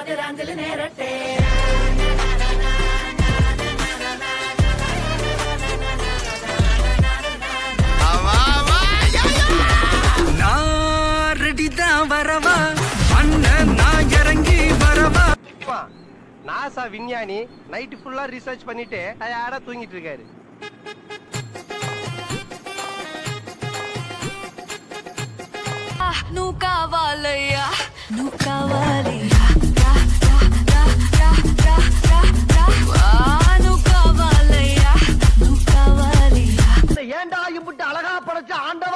రాజులు నేరట్టే நான் ரெடிதான் வரவா அண்ணன் நான் இறங்கி வரவா அப்பா, நாசா விஞ்ஞானி நைட்டு ஃபுல்லா ரிசர்ச் பண்ணிட்டு டயர்டா தூங்கிட்டு இருக்காரு నువ్వు కావాలయ్యా నువ్వు కావాలయ్యా ஆண்டவர்